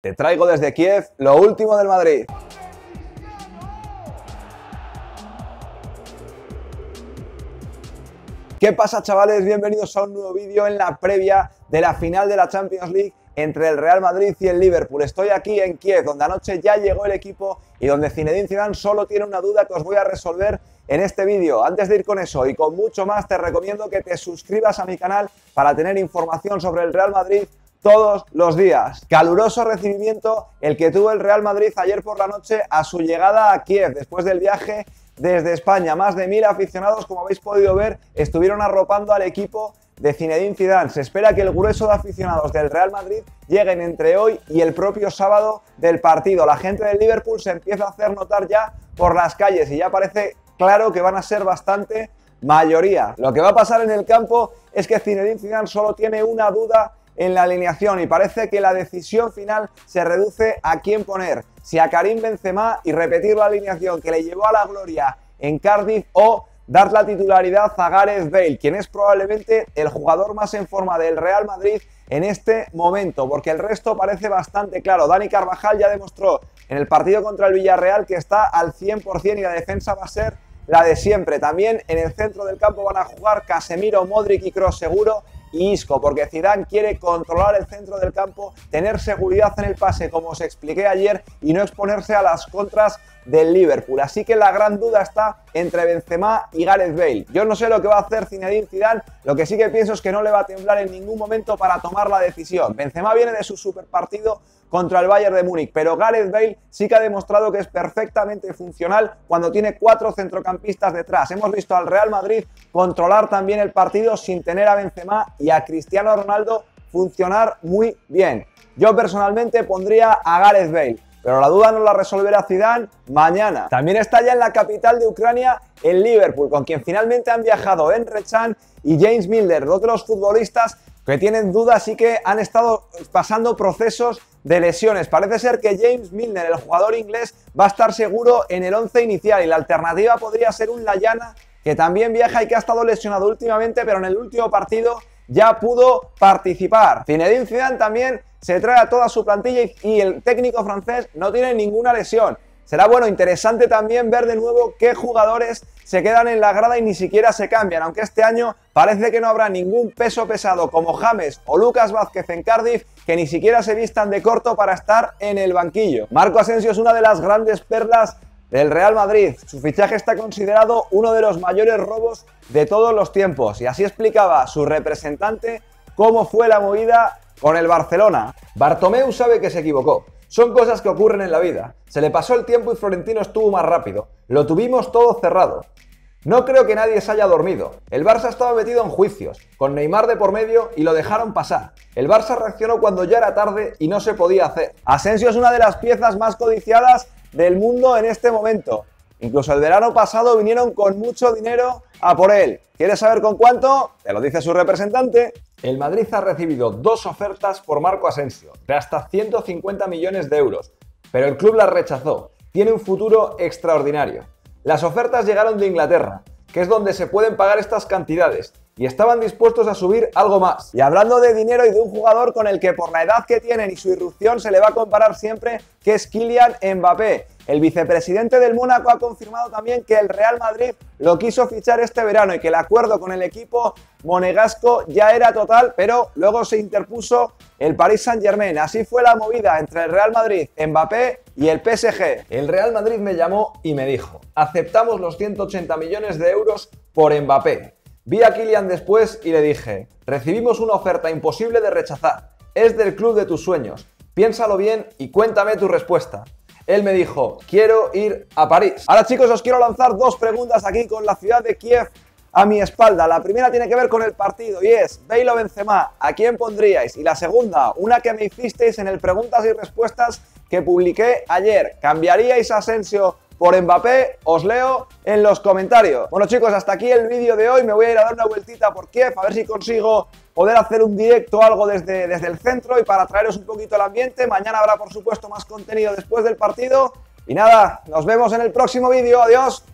Te traigo desde Kiev lo último del Madrid. ¿Qué pasa chavales? Bienvenidos a un nuevo vídeo en la previa de la final de la Champions League entre el Real Madrid y el Liverpool. Estoy aquí en Kiev, donde anoche ya llegó el equipo y donde Zinedine Zidane solo tiene una duda que os voy a resolver en este vídeo. Antes de ir con eso y con mucho más, te recomiendo que te suscribas a mi canal para tener información sobre el Real Madrid todos los días. Caluroso recibimiento el que tuvo el Real Madrid ayer por la noche a su llegada a Kiev después del viaje desde España. Más de mil aficionados, como habéis podido ver, estuvieron arropando al equipo de Zinedine Zidane. Se espera que el grueso de aficionados del Real Madrid lleguen entre hoy y el propio sábado del partido. La gente del Liverpool se empieza a hacer notar ya por las calles y ya parece claro que van a ser bastante mayoría. Lo que va a pasar en el campo es que Zinedine Zidane solo tiene una duda en la alineación y parece que la decisión final se reduce a quién poner, si a Karim Benzema y repetir la alineación que le llevó a la gloria en Cardiff o dar la titularidad a Gareth Bale, quien es probablemente el jugador más en forma del Real Madrid en este momento, porque el resto parece bastante claro. Dani Carvajal ya demostró en el partido contra el Villarreal que está al 100% y la defensa va a ser la de siempre. También en el centro del campo van a jugar Casemiro, Modric y Kroos seguro y Isco, porque Zidane quiere controlar el centro del campo, tener seguridad en el pase, como os expliqué ayer, y no exponerse a las contras del Liverpool. Así que la gran duda está entre Benzema y Gareth Bale. Yo no sé lo que va a hacer Zinedine Zidane, lo que sí que pienso es que no le va a temblar en ningún momento para tomar la decisión. Benzema viene de su super partido contra el Bayern de Múnich, pero Gareth Bale sí que ha demostrado que es perfectamente funcional cuando tiene cuatro centrocampistas detrás. Hemos visto al Real Madrid controlar también el partido sin tener a Benzema y a Cristiano Ronaldo funcionar muy bien. Yo personalmente pondría a Gareth Bale. Pero la duda no la resolverá Zidane mañana. También está ya en la capital de Ucrania el Liverpool, con quien finalmente han viajado Enre Chan y James Milner, dos de los futbolistas que tienen dudas y que han estado pasando procesos de lesiones. Parece ser que James Milner, el jugador inglés, va a estar seguro en el 11 inicial y la alternativa podría ser un Layana que también viaja y que ha estado lesionado últimamente, pero en el último partido ya pudo participar. Zinedine Zidane también se trae a toda su plantilla y el técnico francés no tiene ninguna lesión. Será bueno, interesante también ver de nuevo qué jugadores se quedan en la grada y ni siquiera se cambian, aunque este año parece que no habrá ningún peso pesado como James o Lucas Vázquez en Cardiff que ni siquiera se vistan de corto para estar en el banquillo. Marco Asensio es una de las grandes perlas del Real Madrid. Su fichaje está considerado uno de los mayores robos de todos los tiempos y así explicaba su representante cómo fue la movida con el Barcelona. Bartomeu sabe que se equivocó. Son cosas que ocurren en la vida. Se le pasó el tiempo y Florentino estuvo más rápido. Lo tuvimos todo cerrado. No creo que nadie se haya dormido. El Barça estaba metido en juicios, con Neymar de por medio y lo dejaron pasar. El Barça reaccionó cuando ya era tarde y no se podía hacer. Asensio es una de las piezas más codiciadas del mundo en este momento. Incluso el verano pasado vinieron con mucho dinero a por él. ¿Quieres saber con cuánto? Te lo dice su representante. El Madrid ha recibido dos ofertas por Marco Asensio, de hasta 150 millones de euros, pero el club las rechazó. Tiene un futuro extraordinario. Las ofertas llegaron de Inglaterra, que es donde se pueden pagar estas cantidades, y estaban dispuestos a subir algo más. Y hablando de dinero y de un jugador con el que por la edad que tienen y su irrupción se le va a comparar siempre, que es Kylian Mbappé. El vicepresidente del Mónaco ha confirmado también que el Real Madrid lo quiso fichar este verano y que el acuerdo con el equipo monegasco ya era total, pero luego se interpuso el Paris Saint-Germain. Así fue la movida entre el Real Madrid, Mbappé y el PSG. El Real Madrid me llamó y me dijo, aceptamos los 180 millones de euros por Mbappé. Vi a Kylian después y le dije, recibimos una oferta imposible de rechazar. Es del club de tus sueños. Piénsalo bien y cuéntame tu respuesta él me dijo, quiero ir a París. Ahora chicos, os quiero lanzar dos preguntas aquí con la ciudad de Kiev a mi espalda. La primera tiene que ver con el partido y es, Bale o Benzema, ¿a quién pondríais? Y la segunda, una que me hicisteis en el preguntas y respuestas que publiqué ayer. ¿Cambiaríais a Asensio por Mbappé? Os leo en los comentarios. Bueno chicos, hasta aquí el vídeo de hoy. Me voy a ir a dar una vueltita por Kiev a ver si consigo poder hacer un directo algo desde, desde el centro y para traeros un poquito el ambiente. Mañana habrá por supuesto más contenido después del partido. Y nada, nos vemos en el próximo vídeo. Adiós.